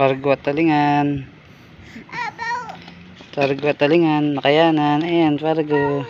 Fargo at talingan. Fargo at talingan. Makayanan. Ayan, Fargo.